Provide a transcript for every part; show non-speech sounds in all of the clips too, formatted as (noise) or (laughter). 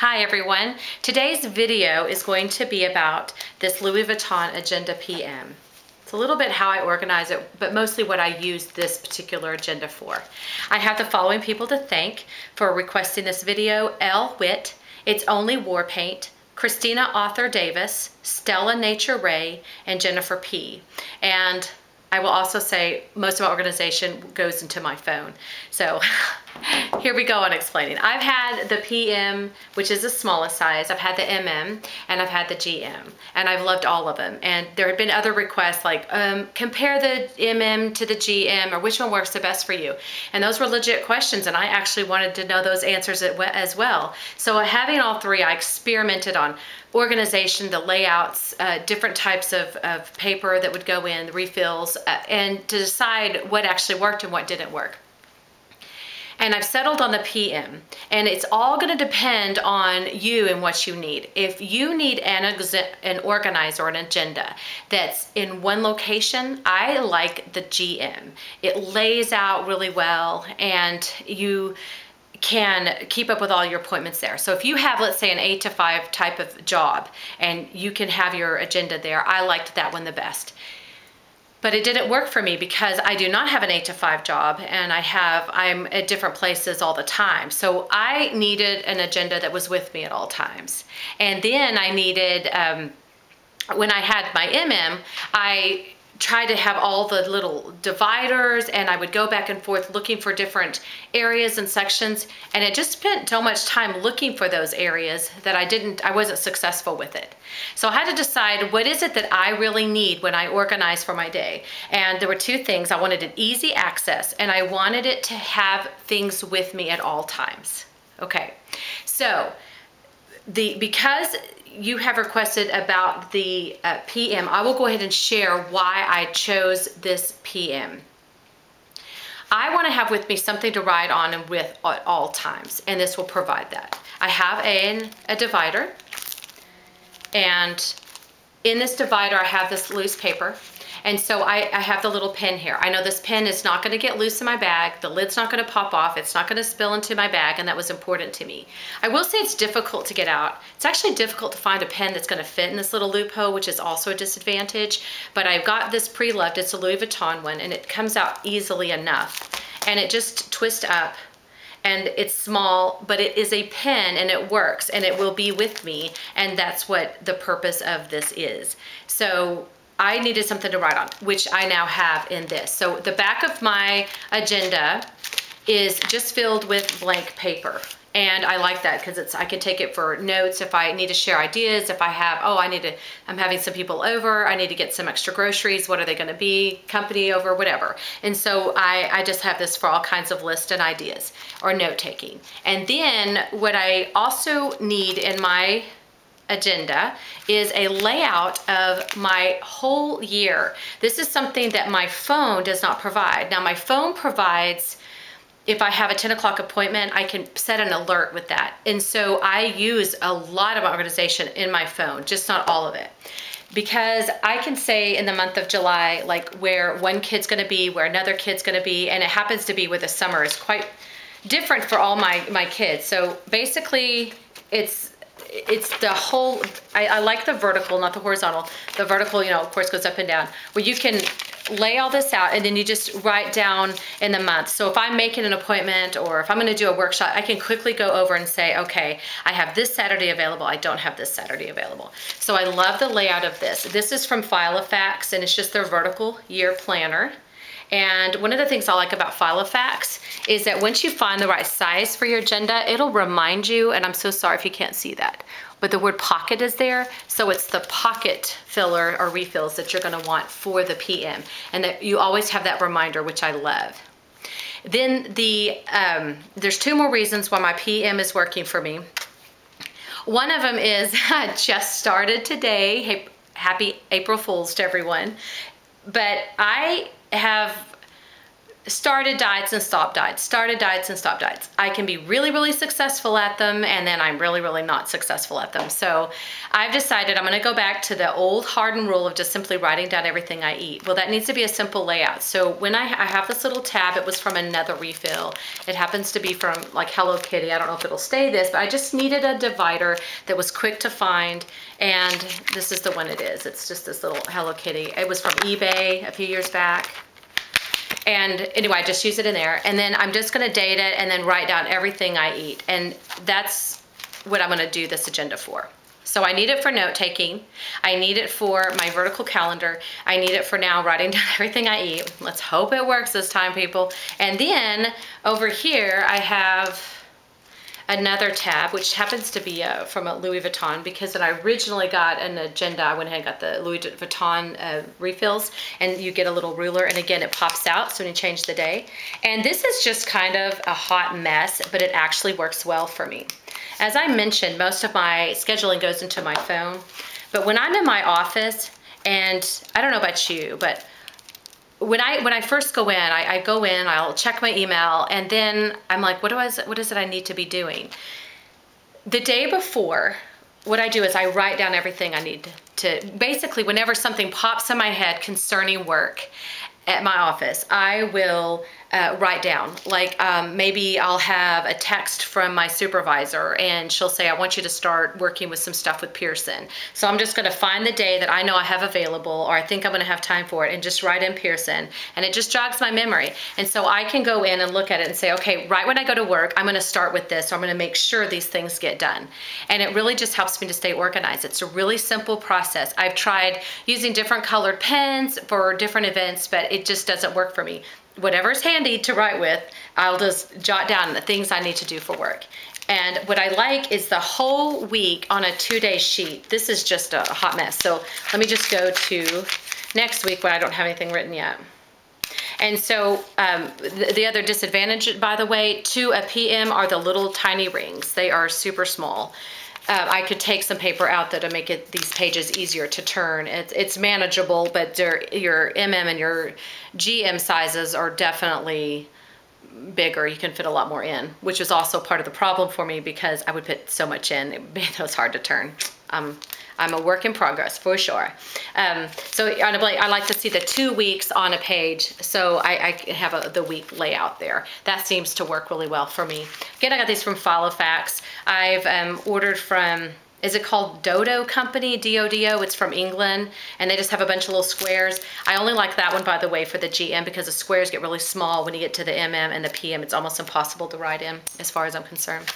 Hi everyone. Today's video is going to be about this Louis Vuitton Agenda PM. It's a little bit how I organize it, but mostly what I use this particular agenda for. I have the following people to thank for requesting this video. L. Witt, It's Only War Paint, Christina Arthur Davis, Stella Nature Ray, and Jennifer P. And I will also say most of my organization goes into my phone. So (laughs) (laughs) here we go on explaining. I've had the PM, which is the smallest size. I've had the MM and I've had the GM and I've loved all of them. And there had been other requests like um, compare the MM to the GM or which one works the best for you. And those were legit questions and I actually wanted to know those answers as well. So having all three, I experimented on organization, the layouts, uh, different types of, of paper that would go in, the refills, uh, and to decide what actually worked and what didn't work. And I've settled on the PM, and it's all going to depend on you and what you need. If you need an, an organizer or an agenda that's in one location, I like the GM. It lays out really well, and you can keep up with all your appointments there. So if you have, let's say, an eight to five type of job and you can have your agenda there, I liked that one the best. But it didn't work for me because I do not have an eight to five job and I have, I'm at different places all the time. So I needed an agenda that was with me at all times. And then I needed, um, when I had my MM, I try to have all the little dividers and I would go back and forth looking for different areas and sections and it just spent so much time looking for those areas that I didn't I wasn't successful with it. So I had to decide what is it that I really need when I organize for my day and there were two things I wanted an easy access and I wanted it to have things with me at all times. Okay so the because you have requested about the uh, PM, I will go ahead and share why I chose this PM. I want to have with me something to ride on and with at all times, and this will provide that. I have a, a divider, and in this divider I have this loose paper, and so I, I have the little pin here. I know this pin is not gonna get loose in my bag. The lid's not gonna pop off. It's not gonna spill into my bag, and that was important to me. I will say it's difficult to get out. It's actually difficult to find a pen that's gonna fit in this little loophole, which is also a disadvantage. But I've got this pre-loved, it's a Louis Vuitton one, and it comes out easily enough. And it just twists up and it's small, but it is a pen and it works and it will be with me. And that's what the purpose of this is. So I needed something to write on, which I now have in this. So the back of my agenda is just filled with blank paper. And I like that because it's I can take it for notes if I need to share ideas, if I have, oh, I need to, I'm having some people over, I need to get some extra groceries, what are they gonna be, company over, whatever. And so I, I just have this for all kinds of lists and ideas or note taking. And then what I also need in my agenda is a layout of my whole year. This is something that my phone does not provide. Now my phone provides if I have a 10 o'clock appointment, I can set an alert with that. And so I use a lot of organization in my phone, just not all of it. Because I can say in the month of July, like where one kid's gonna be, where another kid's gonna be, and it happens to be where the summer is quite different for all my, my kids. So basically it's it's the whole, I, I like the vertical, not the horizontal. The vertical, you know, of course goes up and down, where you can lay all this out and then you just write down in the month. So if I'm making an appointment or if I'm gonna do a workshop, I can quickly go over and say, okay, I have this Saturday available, I don't have this Saturday available. So I love the layout of this. This is from Filofax and it's just their vertical year planner. And one of the things I like about Filofax is that once you find the right size for your agenda, it'll remind you, and I'm so sorry if you can't see that, but the word pocket is there. So it's the pocket filler or refills that you're gonna want for the PM. And that you always have that reminder, which I love. Then the um, there's two more reasons why my PM is working for me. One of them is (laughs) I just started today. Happy April Fools to everyone. But I have started diets and stopped diets, started diets and stopped diets. I can be really, really successful at them and then I'm really, really not successful at them. So I've decided I'm gonna go back to the old hardened rule of just simply writing down everything I eat. Well, that needs to be a simple layout. So when I, I have this little tab, it was from another refill. It happens to be from like Hello Kitty. I don't know if it'll stay this, but I just needed a divider that was quick to find. And this is the one it is. It's just this little Hello Kitty. It was from eBay a few years back. And anyway, I just use it in there. And then I'm just gonna date it and then write down everything I eat. And that's what I'm gonna do this agenda for. So I need it for note taking. I need it for my vertical calendar. I need it for now writing (laughs) down everything I eat. Let's hope it works this time, people. And then over here, I have another tab, which happens to be uh, from a Louis Vuitton because when I originally got an agenda, I went ahead and got the Louis Vuitton uh, refills and you get a little ruler and again, it pops out so when you change the day. And this is just kind of a hot mess, but it actually works well for me. As I mentioned, most of my scheduling goes into my phone, but when I'm in my office, and I don't know about you, but when I when I first go in, I, I, go in, I'll check my email, and then I'm like, what do I what is it I need to be doing? The day before, what I do is I write down everything I need to, to basically whenever something pops in my head concerning work at my office, I will uh, write down. Like um, maybe I'll have a text from my supervisor and she'll say, I want you to start working with some stuff with Pearson. So I'm just gonna find the day that I know I have available or I think I'm gonna have time for it and just write in Pearson. And it just jogs my memory. And so I can go in and look at it and say, okay, right when I go to work, I'm gonna start with this. So I'm gonna make sure these things get done. And it really just helps me to stay organized. It's a really simple process. I've tried using different colored pens for different events, but it just doesn't work for me whatever's handy to write with, I'll just jot down the things I need to do for work. And what I like is the whole week on a two-day sheet. This is just a hot mess. So let me just go to next week when I don't have anything written yet. And so um, the, the, other disadvantage, by the way, to a PM are the little tiny rings. They are super small uh, I could take some paper out that'll make it these pages easier to turn. It's, it's manageable, but your MM and your GM sizes are definitely bigger. You can fit a lot more in, which is also part of the problem for me because I would put so much in, (laughs) it was hard to turn. Um, I'm a work in progress for sure. Um, so I like to see the two weeks on a page so I, I have a, the week layout there. That seems to work really well for me. Again, I got these from Filofax. I've um, ordered from is it called Dodo Company, D-O-D-O, it's from England, and they just have a bunch of little squares. I only like that one, by the way, for the GM because the squares get really small when you get to the MM and the PM. It's almost impossible to write in, as far as I'm concerned.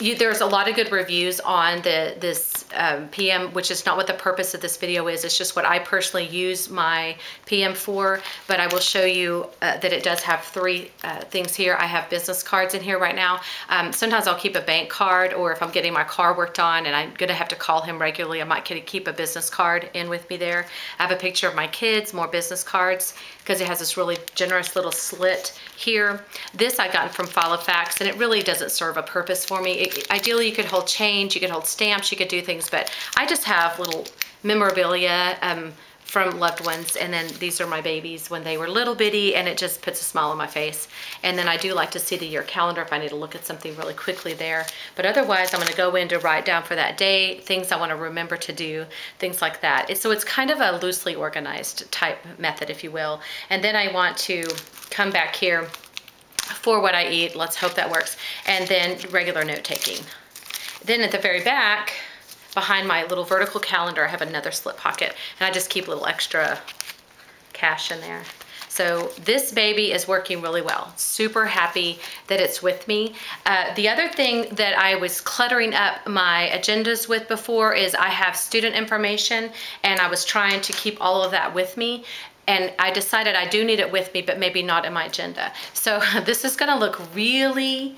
You, there's a lot of good reviews on the this um, PM, which is not what the purpose of this video is. It's just what I personally use my PM for, but I will show you uh, that it does have three uh, things here. I have business cards in here right now. Um, sometimes I'll keep a bank card, or if I'm getting my car worked on and I I'm gonna have to call him regularly. I might keep a business card in with me there. I have a picture of my kids, more business cards, because it has this really generous little slit here. This I got from Filofax, and it really doesn't serve a purpose for me. It, ideally, you could hold change, you could hold stamps, you could do things, but I just have little memorabilia, um, from loved ones and then these are my babies when they were little bitty and it just puts a smile on my face. And then I do like to see the year calendar if I need to look at something really quickly there. But otherwise I'm going to go in to write down for that day things I want to remember to do things like that. So it's kind of a loosely organized type method if you will. And then I want to come back here for what I eat. Let's hope that works. And then regular note taking. Then at the very back behind my little vertical calendar, I have another slip pocket and I just keep a little extra cash in there. So this baby is working really well. Super happy that it's with me. Uh, the other thing that I was cluttering up my agendas with before is I have student information and I was trying to keep all of that with me and I decided I do need it with me, but maybe not in my agenda. So (laughs) this is gonna look really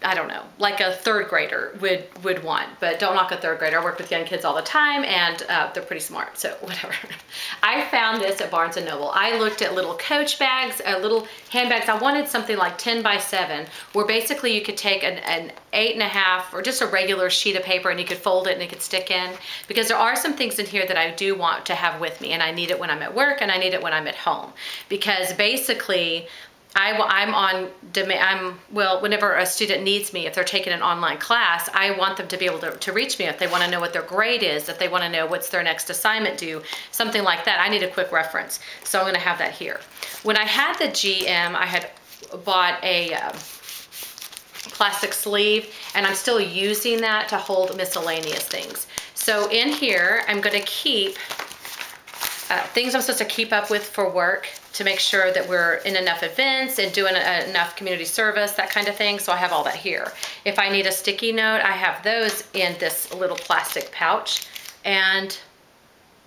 I don't know, like a third grader would would want. But don't knock a third grader. I work with young kids all the time, and uh, they're pretty smart. So (laughs) whatever. I found this at Barnes and Noble. I looked at little Coach bags, uh, little handbags. I wanted something like 10 by 7, where basically you could take an, an eight and a half or just a regular sheet of paper and you could fold it and it could stick in. Because there are some things in here that I do want to have with me, and I need it when I'm at work and I need it when I'm at home. Because basically, I, am on demand, I'm, well, whenever a student needs me, if they're taking an online class, I want them to be able to, to reach me if they want to know what their grade is, if they want to know what's their next assignment due, something like that. I need a quick reference. So I'm going to have that here. When I had the GM, I had bought a um, plastic sleeve and I'm still using that to hold miscellaneous things. So in here, I'm going to keep uh, things I'm supposed to keep up with for work to make sure that we're in enough events and doing a, enough community service, that kind of thing. So I have all that here. If I need a sticky note, I have those in this little plastic pouch and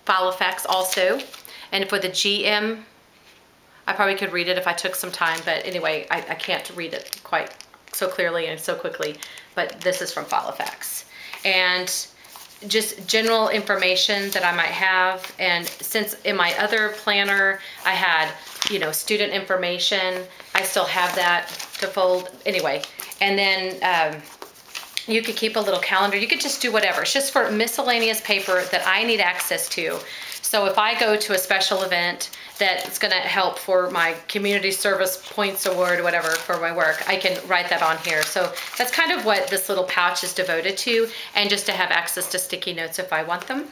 Filofax also. And for the GM, I probably could read it if I took some time, but anyway, I, I can't read it quite so clearly and so quickly, but this is from Filofax. And just general information that I might have. And since in my other planner, I had, you know, student information, I still have that to fold anyway. And then um, you could keep a little calendar. You could just do whatever. It's just for miscellaneous paper that I need access to. So if I go to a special event that's gonna help for my community service points award whatever for my work, I can write that on here. So that's kind of what this little pouch is devoted to and just to have access to sticky notes if I want them.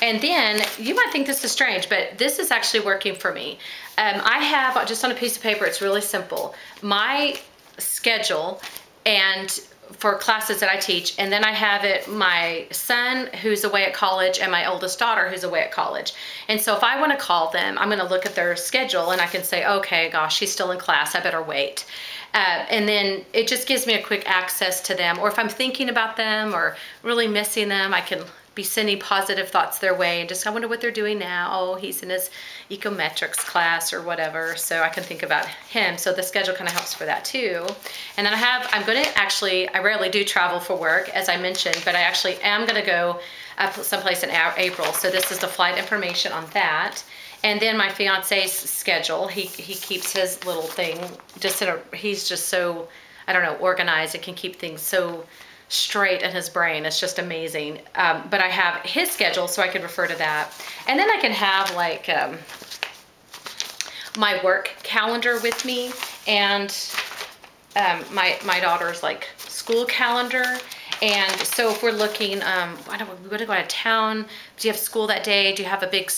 And then you might think this is strange, but this is actually working for me. Um, I have just on a piece of paper, it's really simple. My schedule and for classes that I teach. And then I have it my son who's away at college and my oldest daughter who's away at college. And so if I want to call them, I'm going to look at their schedule and I can say, okay, gosh, she's still in class. I better wait. Uh, and then it just gives me a quick access to them. Or if I'm thinking about them or really missing them, I can be sending positive thoughts their way and just I wonder what they're doing now. Oh, he's in his econometrics class or whatever. So I can think about him. So the schedule kind of helps for that too. And then I have, I'm going to actually, I rarely do travel for work as I mentioned, but I actually am going to go up someplace in April. So this is the flight information on that. And then my fiance's schedule, he, he keeps his little thing just in a, he's just so, I don't know, organized and can keep things so straight in his brain. It's just amazing. Um, but I have his schedule so I can refer to that. And then I can have like um, my work calendar with me and um, my, my daughter's like school calendar. And so if we're looking, um, I don't, we want to go out of town. Do you have school that day? Do you have a big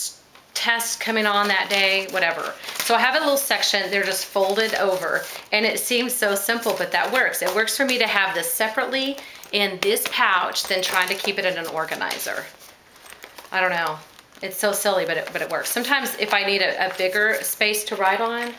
test coming on that day, whatever. So I have a little section, they're just folded over and it seems so simple, but that works. It works for me to have this separately in this pouch than trying to keep it in an organizer. I don't know. It's so silly, but it, but it works. Sometimes if I need a, a bigger space to write on,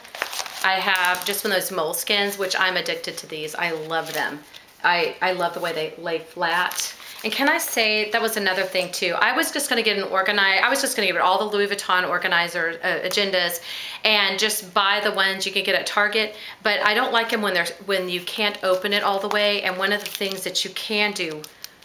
I have just one of those Moleskines, which I'm addicted to these. I love them. I, I love the way they lay flat. And can I say, that was another thing too. I was just gonna get an organize, I was just gonna get all the Louis Vuitton organizer uh, agendas and just buy the ones you can get at Target. But I don't like them when there's when you can't open it all the way. And one of the things that you can do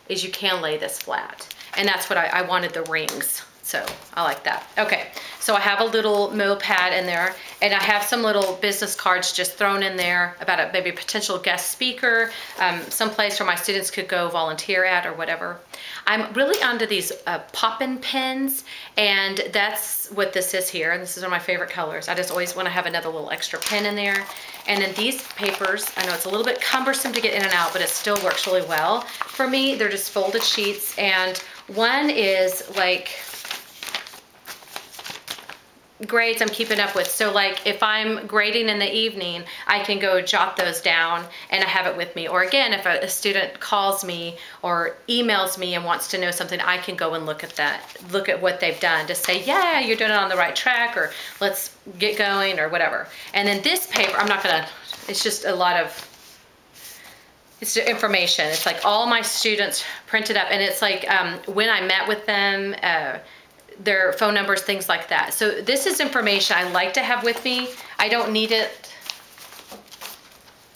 is you can lay this flat. And that's what I, I wanted the rings. So I like that. Okay, so I have a little pad in there and I have some little business cards just thrown in there about a maybe a potential guest speaker, um, someplace where my students could go volunteer at or whatever. I'm really onto these uh, poppin pens and that's what this is here. And this is one of my favorite colors. I just always want to have another little extra pen in there. And then these papers, I know it's a little bit cumbersome to get in and out, but it still works really well. For me, they're just folded sheets and one is like grades I'm keeping up with. So like if I'm grading in the evening, I can go jot those down and I have it with me. Or again, if a, a, student calls me or emails me and wants to know something, I can go and look at that, look at what they've done to say, yeah, you're doing it on the right track or let's get going or whatever. And then this paper, I'm not gonna, it's just a lot of, it's information. It's like all my students printed up and it's like um, when I met with them, uh, their phone numbers, things like that. So this is information I like to have with me. I don't need it.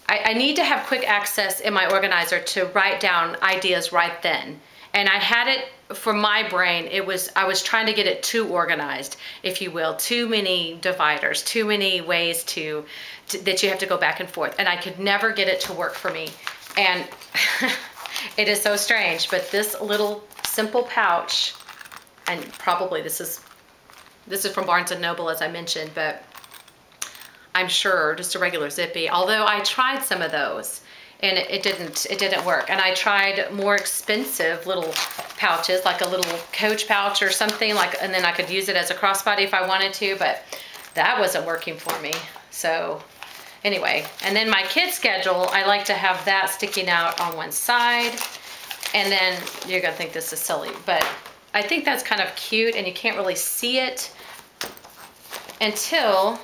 I, I need to have quick access in my organizer to write down ideas right then. And I had it for my brain, it was, I was trying to get it too organized, if you will, too many dividers, too many ways to, to that you have to go back and forth. And I could never get it to work for me. And (laughs) it is so strange, but this little simple pouch, and probably this is, this is from Barnes & Noble, as I mentioned, but I'm sure just a regular zippy, although I tried some of those and it, it, didn't it didn't work. And I tried more expensive little pouches like a little coach pouch or something like and then I could use it as a crossbody if I wanted to but that wasn't working for me. So anyway. And then my kid schedule I like to have that sticking out on one side. And then you're gonna think this is silly but I think that's kind of cute and you can't really see it until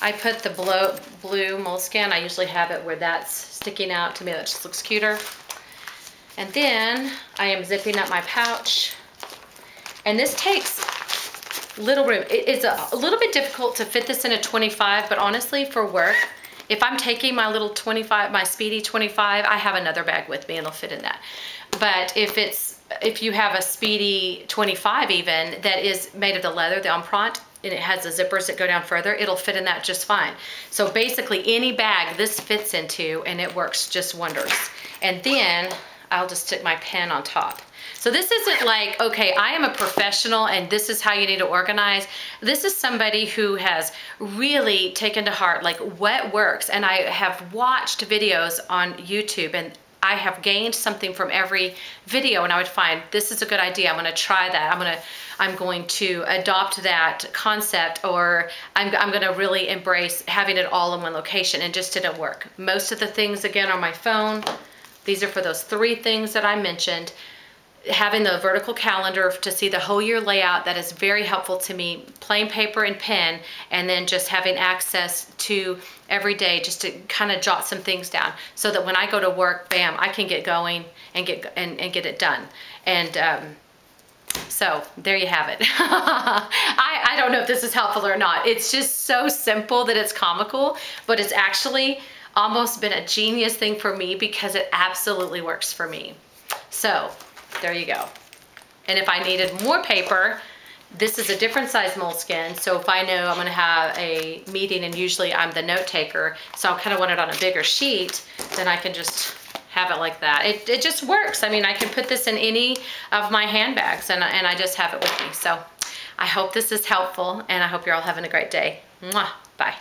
I put the blue, blue Moleskine. I usually have it where that's sticking out. To me, that just looks cuter. And then I am zipping up my pouch. And this takes little room. it's a, a little bit difficult to fit this in a 25, but honestly, for work, if I'm taking my little 25, my Speedy 25, I have another bag with me and it'll fit in that. But if it's, if you have a Speedy 25 even, that is made of the leather, the Empreinte, and it has the zippers that go down further, it'll fit in that just fine. So basically any bag this fits into and it works just wonders. And then I'll just stick my pen on top. So this isn't like, okay, I am a professional and this is how you need to organize. This is somebody who has really taken to heart like what works. And I have watched videos on YouTube and I have gained something from every video and I would find this is a good idea. I'm going to try that. I'm going to I'm going to adopt that concept or I'm, I'm going to really embrace having it all in one location and just didn't work. Most of the things again on my phone. These are for those three things that I mentioned having the vertical calendar to see the whole year layout that is very helpful to me plain paper and pen and then just having access to every day just to kind of jot some things down so that when I go to work bam I can get going and get and, and get it done and um, so there you have it. (laughs) I, I don't know if this is helpful or not. It's just so simple that it's comical, but it's actually almost been a genius thing for me because it absolutely works for me. So there you go. And if I needed more paper, this is a different size Moleskine. So if I know I'm gonna have a meeting and usually I'm the note taker, so I kind of want it on a bigger sheet, then I can just have it like that. It, it just works. I mean, I can put this in any of my handbags and, and I just have it with me. So I hope this is helpful and I hope you're all having a great day. Mwah. Bye.